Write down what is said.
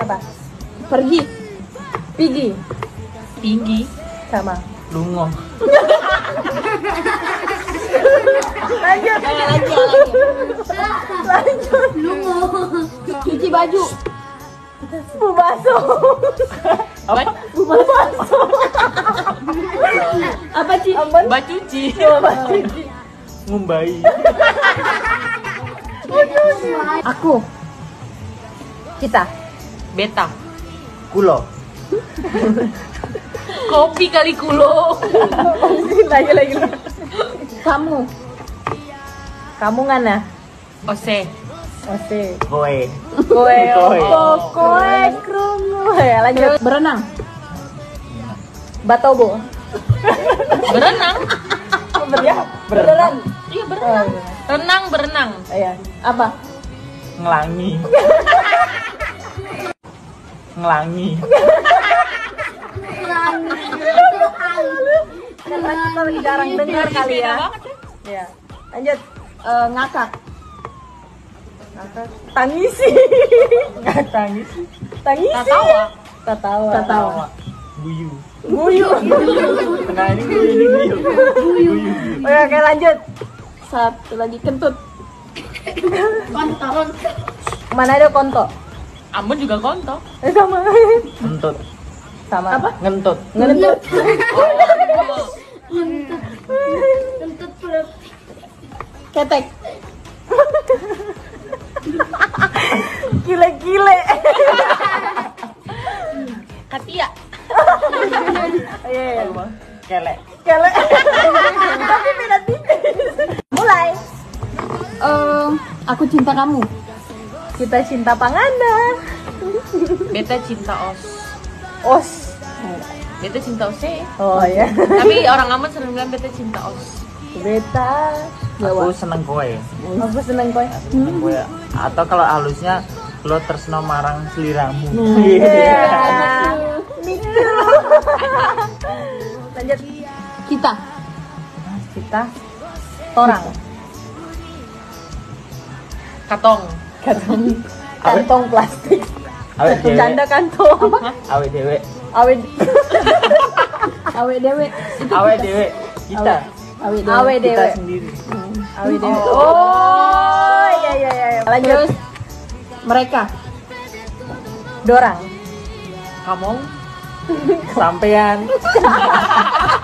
Apa? Pergi. Pigi. Tinggi. Sama. Lungo. Lanjut. Eh, lagi, lagi. Lungo. Cuci baju. Bubaso. Apa? Apa sih? Aman. Mbak cuci. Ngumbai. Aku. Kita. Beta. Kulo. Kopi kali kulo. lagi lagi. Kamu. Kamu ngana? Ose. Oke. Koe. Koe. Koe. Oh, koe krungu. Ya, lanjut. Berenang. Batobo. Berenang. Ya, beneran. Iya Oh, berenang. iya. Renang berenang. Iya. Apa? Ngelangi. Ngelangi. Karena kita lagi jarang dengar kali ya. ya. Iya. Lanjut. Eh, ngakak. Tangisi. Nggak tangis. Tangisi. Tatawa. Tatawa. Tatawa. Guyu. Guyu. Nah ini guyu ini guyu. Guyu. Oke, oke lanjut. Satu lagi kentut. Kontol. Mana ada konto? Ambon juga konto. Eh, sama. Ngentut. Sama. Apa? Ngentut. Ngentut. Kentut perut. Ketek. Gile-gile. Katia. Iya, iya. Kelek. Kele. Tapi beda tipis. Mulai. Eh, aku cinta kamu. Kita cinta panganda. Beta cinta os. Os. Beta cinta ose. Oh ya. Tapi orang aman sering bilang beta cinta os. Beta. Aku seneng kowe. Aku seneng. Aku seneng kowe. Atau kalau halusnya lo tersno marang seliramu. Iya. Mikir. Lanjut. Kita. Kita. Torang. Katong. Kantong. Kantong plastik. Awet dewe. Bercanda kantong. Awet dewe. Awet. Awe dewe. Itu Awet kita. dewe. Kita. Awe dewe. Awe Kita dewe. sendiri. Awet dewe. Oh, iya iya iya. Lanjut. Terus mereka. Dorang. Kamong. Sampean.